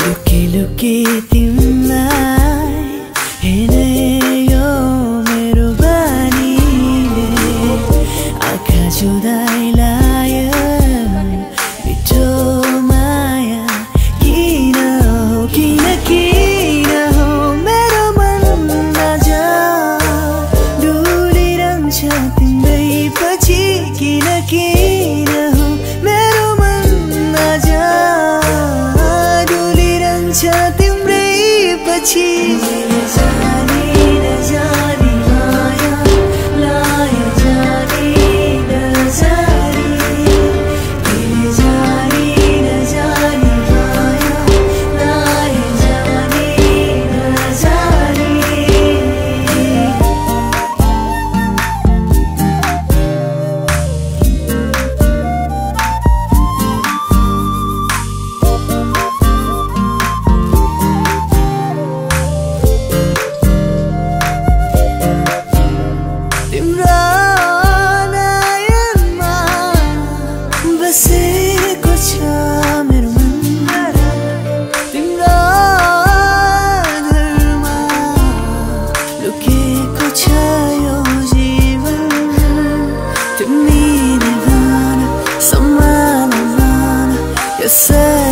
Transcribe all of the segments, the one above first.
looky looky timna तिम्रै पछि किन say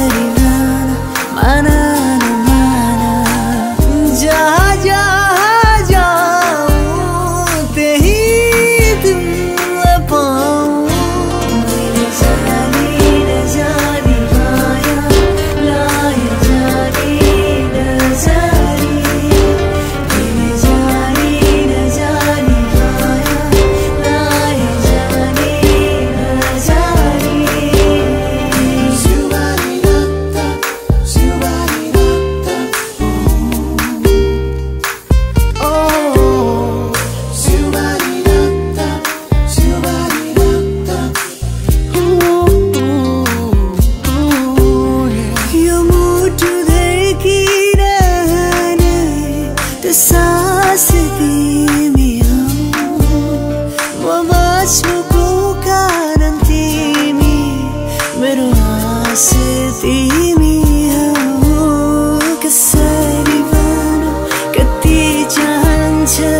坚强